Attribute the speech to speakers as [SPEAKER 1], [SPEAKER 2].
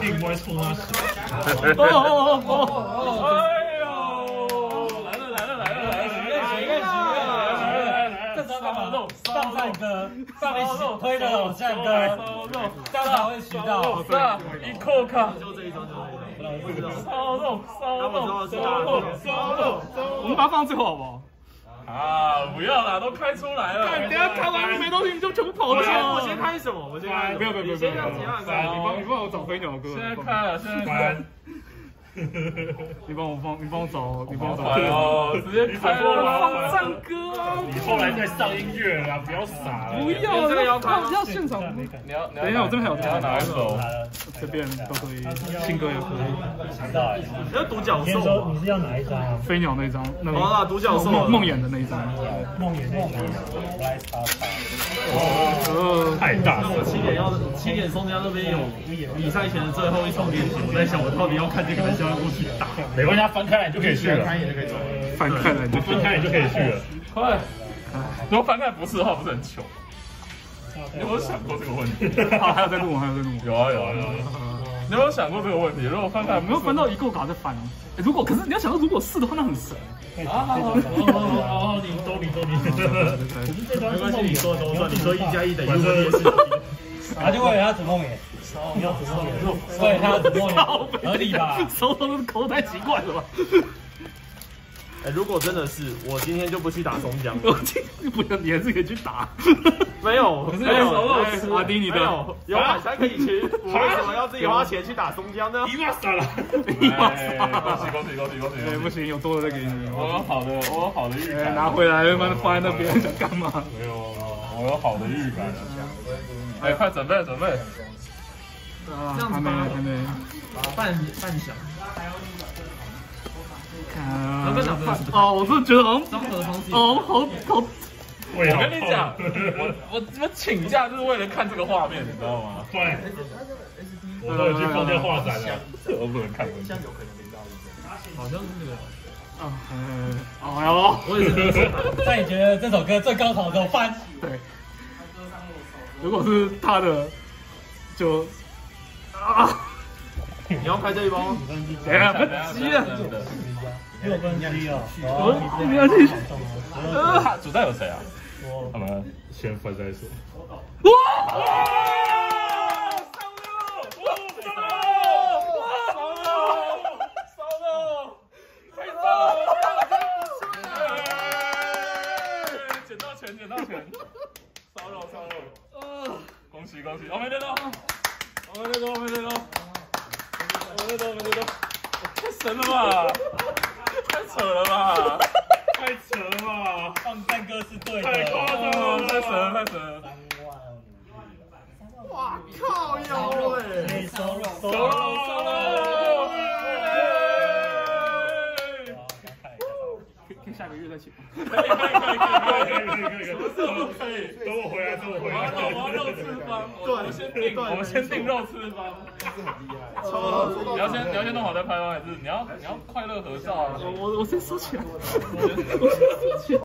[SPEAKER 1] 并不会冲他死。
[SPEAKER 2] 哦哦哦哦！哎呦，来了来了来了来了！
[SPEAKER 3] 许愿许愿许愿！这时候干嘛？放唱，一起推的偶像歌，这样才会许到。
[SPEAKER 2] 是啊，一扣卡，
[SPEAKER 4] 就这一张就
[SPEAKER 2] 烧肉烧肉烧肉烧肉，
[SPEAKER 5] 我们把它放最后好不好？
[SPEAKER 2] 啊，不要啦，都开出来了。
[SPEAKER 5] 等下开完没东西你就全部跑
[SPEAKER 4] 我先
[SPEAKER 5] 了。
[SPEAKER 4] 我先开什么？我先开。
[SPEAKER 5] 不要不要不要不
[SPEAKER 4] 先
[SPEAKER 5] 要！
[SPEAKER 4] 让其他人
[SPEAKER 5] 来，
[SPEAKER 4] 开。
[SPEAKER 5] 你帮你帮我找飞鸟哥。
[SPEAKER 2] 现在开了，现在开了。
[SPEAKER 5] 你帮我放，你帮我找，你帮我找。
[SPEAKER 2] 哦，直接开了，
[SPEAKER 5] 放唱歌啊！
[SPEAKER 1] 你后来再上音乐啦，不要傻了。
[SPEAKER 5] 不要，
[SPEAKER 4] 这个要看
[SPEAKER 5] 要现场。
[SPEAKER 2] 你要，你要
[SPEAKER 5] 等一下我这边还有
[SPEAKER 2] 你要哪一首？
[SPEAKER 5] 这边都可以，新歌也可以。
[SPEAKER 3] 想到哎，
[SPEAKER 4] 你要独角兽
[SPEAKER 3] 你是要哪一张啊？
[SPEAKER 5] 飞鸟那张，那个
[SPEAKER 4] 好啦，独角兽
[SPEAKER 5] 梦梦魇的那一张。
[SPEAKER 3] 梦魇那一张，我来查查。
[SPEAKER 1] 那，
[SPEAKER 4] 我七点要七点松江那边有比赛前的最后一场练习，我在想我到底要看这个还是要过去打。
[SPEAKER 1] 没关系，翻开来就可以去了。
[SPEAKER 5] 翻开来就
[SPEAKER 1] 翻开你就可以去了。
[SPEAKER 2] 快！如果翻开不是的话，不是很糗？你有没有想过这个问题？
[SPEAKER 5] 还有在录，还有在录。
[SPEAKER 2] 有啊有啊有啊。你有没有想过这个问题？如果翻开
[SPEAKER 5] 没有翻到一个搞再翻。欸如果可是你要想到，如果是的话，那很神。
[SPEAKER 2] 啊，好好好，
[SPEAKER 1] 哦，你都你都你。
[SPEAKER 4] 没关系，你说都算。你说一加一等于二也是。
[SPEAKER 3] 啊，就为了他子梦魇，你要子梦魇，为了他子梦魇，合理吧？
[SPEAKER 5] 手头的口太奇怪了吧？
[SPEAKER 4] 哎，如果真的是我今天就不去打松江，
[SPEAKER 5] 我今不行，你还是可以去打。
[SPEAKER 4] 没有，
[SPEAKER 2] 可是
[SPEAKER 4] 没有
[SPEAKER 5] 阿迪你的
[SPEAKER 4] 有有晚餐可以吃，我为什么要自己花钱去打松江呢？
[SPEAKER 1] 你妈傻了。
[SPEAKER 2] 哎恭喜恭喜恭喜恭喜！
[SPEAKER 5] 哎，不行，有多的再给你。
[SPEAKER 2] 我有好的，我有好的预
[SPEAKER 5] 哎，
[SPEAKER 2] 感。
[SPEAKER 5] 拿回来，放放在那边想干嘛？
[SPEAKER 2] 没有，我有好的预感。哎，快准备准备！
[SPEAKER 5] 啊，还没还没。
[SPEAKER 4] 半半响，
[SPEAKER 5] 看
[SPEAKER 4] 然后讲饭
[SPEAKER 5] 哦，我真的觉得好像
[SPEAKER 4] 综合方式。
[SPEAKER 5] 哦，好好。
[SPEAKER 1] 我
[SPEAKER 2] 我跟你讲，我我我请假就是为了看这个画面，你知道吗？
[SPEAKER 1] 对，我都已经放掉画展了。
[SPEAKER 2] 我不能看。
[SPEAKER 4] 好像是这个。
[SPEAKER 5] 啊，嗯，哎呦，
[SPEAKER 4] 我也是第一次打。
[SPEAKER 3] 那你觉得这首歌最高潮的时候翻？
[SPEAKER 5] 对，如果是他的，就啊，
[SPEAKER 4] 你要开这一包吗？
[SPEAKER 5] 等一下，不急啊，
[SPEAKER 3] 六分之一啊。
[SPEAKER 5] 我你要继续，
[SPEAKER 2] 主战有谁啊？
[SPEAKER 1] 我们先分再说。
[SPEAKER 2] 捡到钱，捡到钱！烧肉，烧肉！恭喜恭喜！我没得到，我没得到，我没得到，我没得到，我没得到！太神了吧！太扯了吧！
[SPEAKER 1] 太扯了吧！
[SPEAKER 3] 放战歌是对
[SPEAKER 1] 太夸
[SPEAKER 3] 的。
[SPEAKER 1] 张了，
[SPEAKER 2] 太神了，太神了！
[SPEAKER 4] 哇靠腰哎！
[SPEAKER 3] 可以收肉，收
[SPEAKER 2] 烧肉，
[SPEAKER 3] 肉，
[SPEAKER 2] 烧肉！
[SPEAKER 5] 可以下个月再请。
[SPEAKER 2] 可以可以可以可以可以！
[SPEAKER 1] 可以可以可以
[SPEAKER 2] 什么时候可以？
[SPEAKER 1] 等我回来，等我回
[SPEAKER 2] 我要
[SPEAKER 1] 来。
[SPEAKER 2] 我要肉吃方，我们先定，我们先定肉吃方。是很厉害你要先你要先弄好再拍吗？还是你要你要快乐合照啊？
[SPEAKER 5] 我我先收起来，我先收起来。